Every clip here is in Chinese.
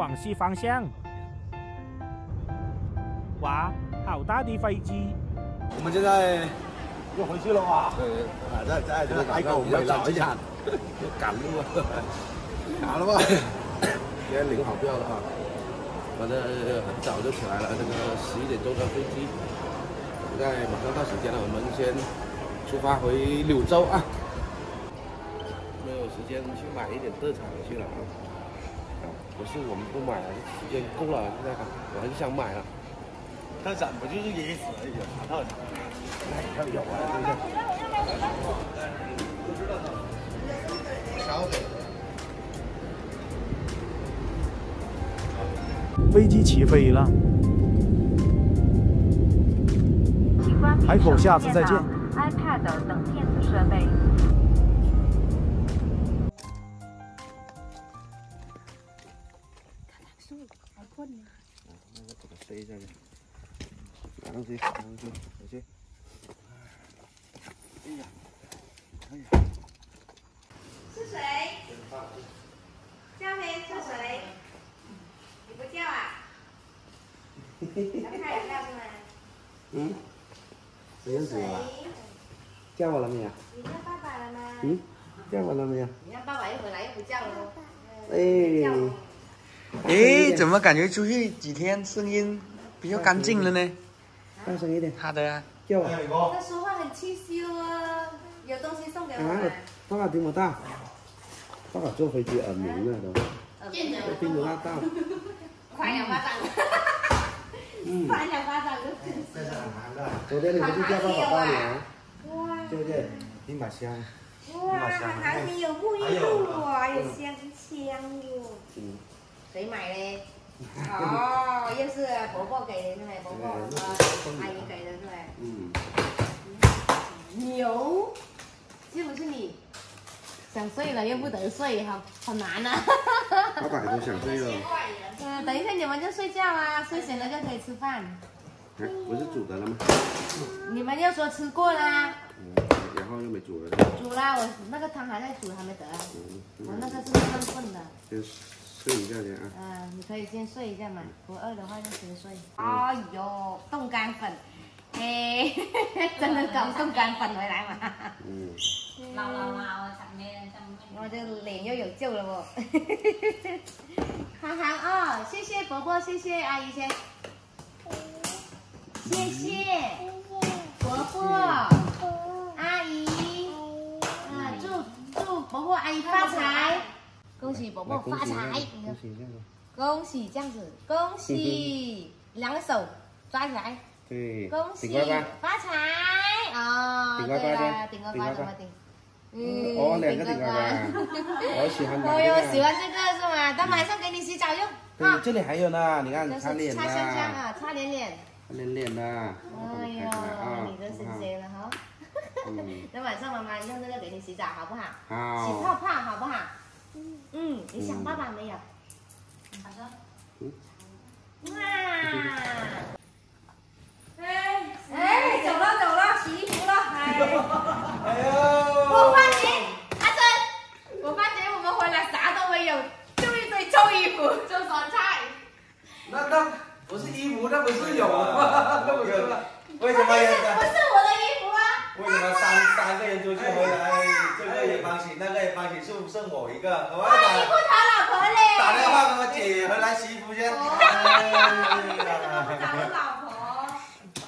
广西方向。哇，好大的飞机！我们现在要回去了哇！对对，啊，在在这个海口没了，一下赶路啊，赶了吧？今天领好票了啊！反正很早就起来了，那个十一点钟的飞机，现在马上到时间了，我们先出发回柳州啊！没有时间去买一点特产去了啊！不是我们不买了，时间够了，现在我很想买了。特产不就是椰子而已，啥特产？那有啊，飞机起飞了，海口，下次再见。iPad 等电子设备。飞下去，拿上去，拿上去。哎呀，哎呀。是谁？嘉明是谁？你不叫啊？要看一下是吗？嗯。谁认识我？叫我了没有？你叫爸爸了吗？嗯。叫我了没有？你让爸爸一回来又不叫了。哎。哎，怎么感觉出去几天声音比较干净了呢？大声一点。好的啊。叫我。他说话很气羞啊，有东西送给我啊吗？，爸爸听不到。爸爸坐飞机耳鸣了都，都听不到到。快两巴掌。嗯。快两巴掌。昨天你不是叫爸爸拜年，哇对不对？一把香。哇，还没有沐浴露哇，有香香哟。嗯。谁买嘞？哦，又是婆婆给的是吧？伯伯和阿姨给的是吧？嗯。牛，是不是你？想睡了又不得睡，好好难啊！爸爸都想睡了，嗯，等一下你们就睡觉啊，睡醒了就可以吃饭。哎，不是煮的了吗？你们又说吃过啦，嗯，然后又没煮了。煮啦，我那个汤还在煮，还没得。嗯，我那个是慢炖的。先睡一下先啊。嗯，你可以先睡一下嘛，不饿的话就先睡。哎呦，冻干粉，哎，真的搞冻干粉回来嘛？嗯。老老老，上面上面。我这脸又有救了不？涵涵哦，谢谢伯伯，谢谢阿姨先，谢谢伯伯阿姨，啊，祝祝伯伯阿姨发财，恭喜伯伯发财，恭喜一下吧。恭喜这样子，恭喜，两个手抓起来，对。恭喜顶呱呱。发财哦，顶呱呱对了，的顶呱顶呱呱呱怎么顶？嗯哦，两个顶呱呱。我喜欢哪哎呦，个？喜欢这个是吗？等晚上给你洗澡用。对，这里还有呢，你看这擦脸的，是擦香香啊，擦脸脸。擦脸脸的。哎呦，你这新鲜了哈。嗯。等晚上妈妈用这个给你洗澡好不好？好。洗泡泡好不好？嗯，你想爸爸没有？好的。哇！哎哎，走了走了，洗衣服了，哎。哎呦！我发觉，阿珍，我发觉我们回来啥都没有，就一堆臭衣服，就酸菜。那那不是衣服，那不是有吗？那不是，为什么也不是我的衣服啊？为什么三三个人出去回来，这个也帮洗，那个也帮洗，剩剩我一个？我要打，你不打讨老婆嘞？打电话给我姐回来洗衣服先。哦哎你怎么不找我老婆？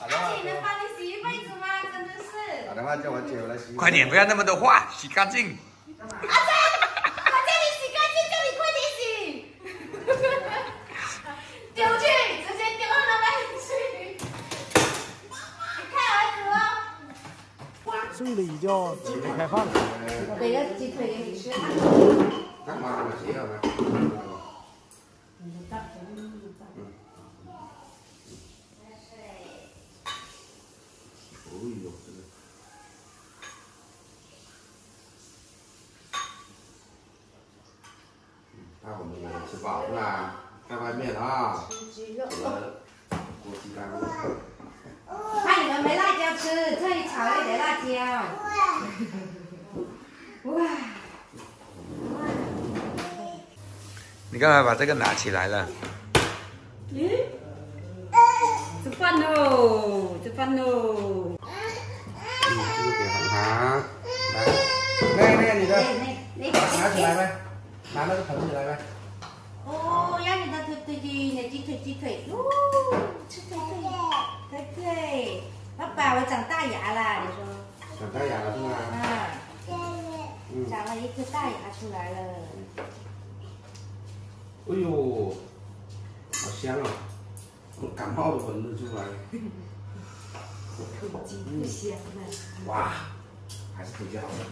打电话阿姐能帮你洗一辈子吗？真的是。打电话叫我姐回来洗。快点，不要那么多话，洗干净。阿珍，我叫你洗干净，叫你快点洗。丢去，直接丢到那边去。你看儿子哦。睡了一觉，起来开饭了。我给个鸡腿给你吃。干嘛这么急啊？嗯。哦呦，这个。那我们也吃饱是吧？在外面啊，鸡肉。煮了锅鸡蛋。怕你们没辣椒吃，特意炒了一点辣椒。哇！你干嘛把这个拿起来了？吃饭喽，吃饭喽。嗯，这个给涵涵，来，那那你的拿拿起来呗，拿那个盆起来呗。哦，要你的腿腿鸡，你的鸡腿鸡腿，哦，吃腿腿，腿腿。爸爸，我长大牙了，你说？长大牙了是吗？啊，嗯。长了一颗大牙出来了。哎呦，好香啊！我感冒都闻得出来。土鸡不香了。哇，还是土鸡好吃，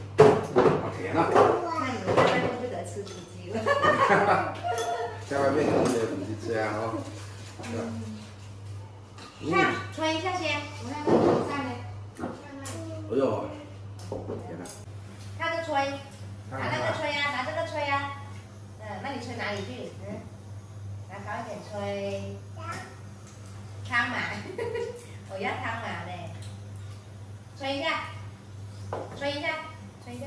好甜啊！那你们在外面不得吃土鸡了。在外面肯定没有土鸡吃呀，哦。看，吹一下先，我看看头上呢。哎呦，天哪！看着吹，拿那个吹呀，拿这个吹呀。嗯，那你吹哪里去？嗯，拿高一点吹。汤马，我要汤马嘞。吹一下，吹一下，吹一下。